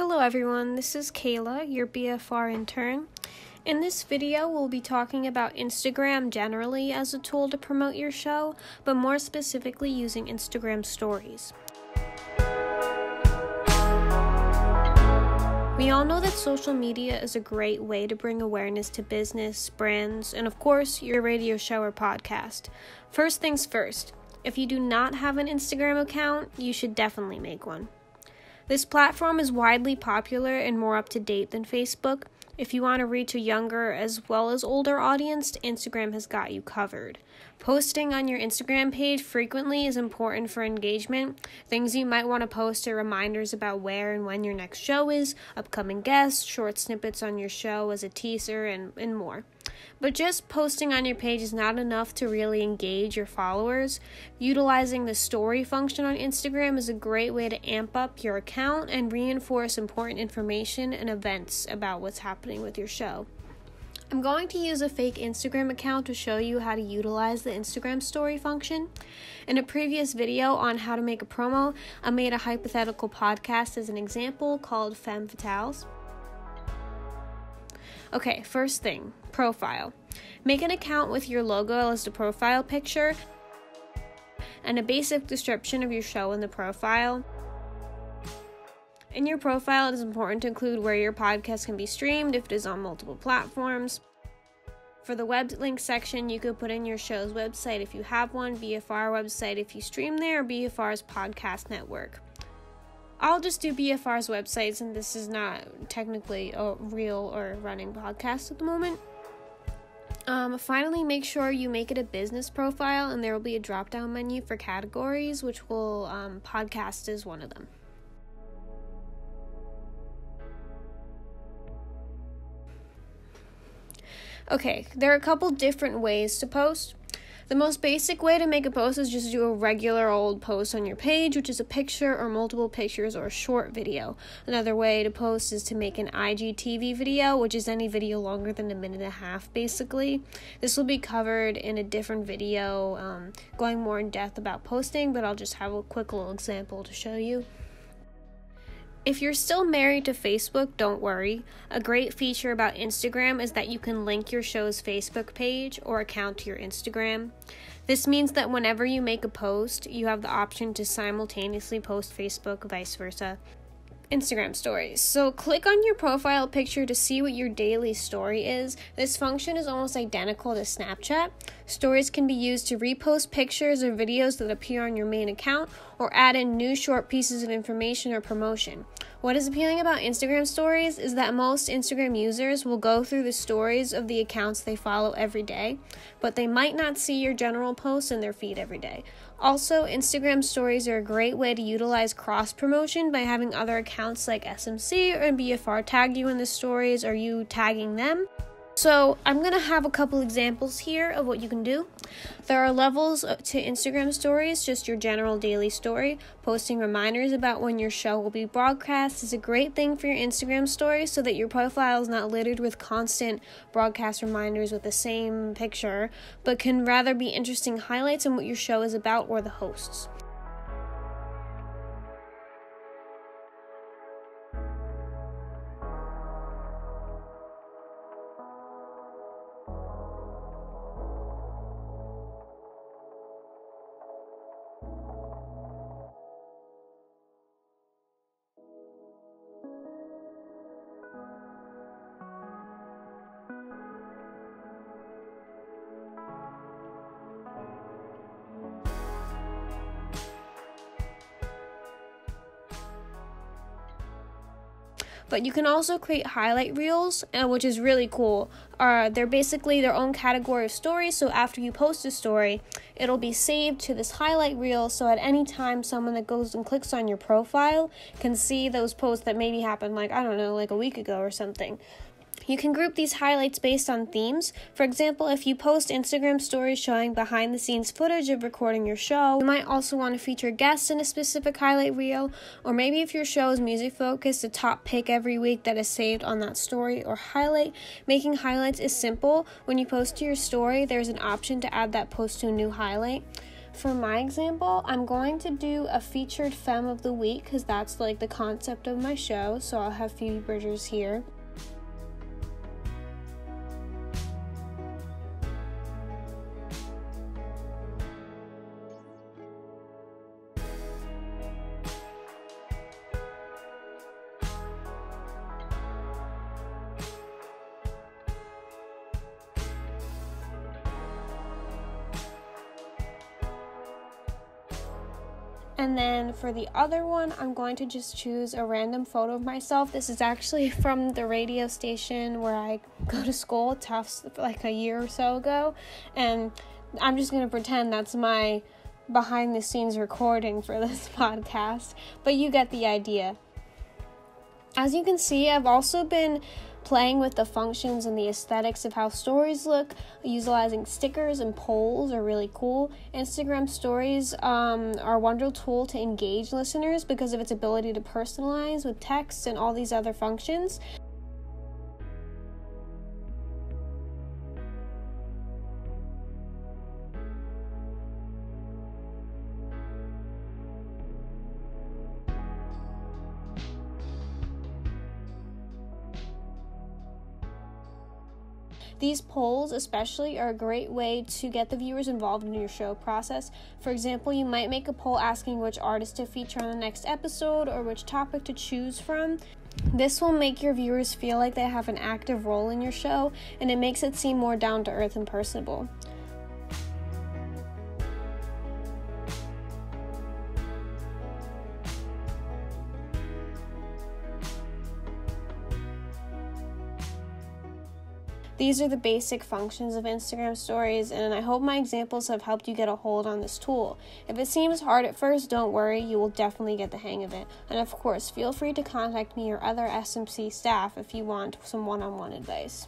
Hello everyone, this is Kayla, your BFR intern. In this video, we'll be talking about Instagram generally as a tool to promote your show, but more specifically using Instagram stories. We all know that social media is a great way to bring awareness to business, brands, and of course, your radio show or podcast. First things first, if you do not have an Instagram account, you should definitely make one. This platform is widely popular and more up to date than Facebook. If you want to reach a younger as well as older audience, Instagram has got you covered. Posting on your Instagram page frequently is important for engagement. Things you might want to post are reminders about where and when your next show is, upcoming guests, short snippets on your show as a teaser, and, and more. But just posting on your page is not enough to really engage your followers. Utilizing the story function on Instagram is a great way to amp up your account and reinforce important information and events about what's happening with your show. I'm going to use a fake Instagram account to show you how to utilize the Instagram story function. In a previous video on how to make a promo, I made a hypothetical podcast as an example called Femme Fatales. Okay, first thing profile. Make an account with your logo as the profile picture and a basic description of your show in the profile. In your profile, it is important to include where your podcast can be streamed if it is on multiple platforms. For the web link section, you could put in your show's website if you have one, BFR website if you stream there, or BFR's podcast network. I'll just do BFR's websites, and this is not technically a real or running podcast at the moment. Um, finally, make sure you make it a business profile, and there will be a drop down menu for categories, which will um, podcast is one of them. Okay, there are a couple different ways to post. The most basic way to make a post is just do a regular old post on your page, which is a picture or multiple pictures or a short video. Another way to post is to make an IGTV video, which is any video longer than a minute and a half, basically. This will be covered in a different video, um, going more in depth about posting, but I'll just have a quick little example to show you. If you're still married to Facebook, don't worry. A great feature about Instagram is that you can link your show's Facebook page or account to your Instagram. This means that whenever you make a post, you have the option to simultaneously post Facebook, vice versa. Instagram stories. So click on your profile picture to see what your daily story is. This function is almost identical to Snapchat. Stories can be used to repost pictures or videos that appear on your main account or add in new short pieces of information or promotion. What is appealing about Instagram stories is that most Instagram users will go through the stories of the accounts they follow every day, but they might not see your general posts in their feed every day. Also, Instagram stories are a great way to utilize cross promotion by having other accounts like SMC or BFR tag you in the stories or you tagging them. So, I'm going to have a couple examples here of what you can do. There are levels uh, to Instagram stories, just your general daily story. Posting reminders about when your show will be broadcast is a great thing for your Instagram story so that your profile is not littered with constant broadcast reminders with the same picture, but can rather be interesting highlights on what your show is about or the hosts. But you can also create highlight reels, uh, which is really cool. Uh, they're basically their own category of stories. So after you post a story, it'll be saved to this highlight reel. So at any time, someone that goes and clicks on your profile can see those posts that maybe happened, like I don't know, like a week ago or something. You can group these highlights based on themes. For example, if you post Instagram stories showing behind the scenes footage of recording your show, you might also want to feature guests in a specific highlight reel, or maybe if your show is music focused, a top pick every week that is saved on that story or highlight. Making highlights is simple. When you post to your story, there's an option to add that post to a new highlight. For my example, I'm going to do a featured femme of the week because that's like the concept of my show. So I'll have Phoebe Bridgers here. And then for the other one, I'm going to just choose a random photo of myself. This is actually from the radio station where I go to school, Tufts, like a year or so ago. And I'm just going to pretend that's my behind the scenes recording for this podcast. But you get the idea. As you can see, I've also been playing with the functions and the aesthetics of how stories look, utilizing stickers and polls are really cool. Instagram stories um, are a wonderful tool to engage listeners because of its ability to personalize with text and all these other functions. These polls, especially, are a great way to get the viewers involved in your show process. For example, you might make a poll asking which artist to feature on the next episode or which topic to choose from. This will make your viewers feel like they have an active role in your show, and it makes it seem more down to earth and personable. These are the basic functions of Instagram stories, and I hope my examples have helped you get a hold on this tool. If it seems hard at first, don't worry, you will definitely get the hang of it. And of course, feel free to contact me or other SMC staff if you want some one on one advice.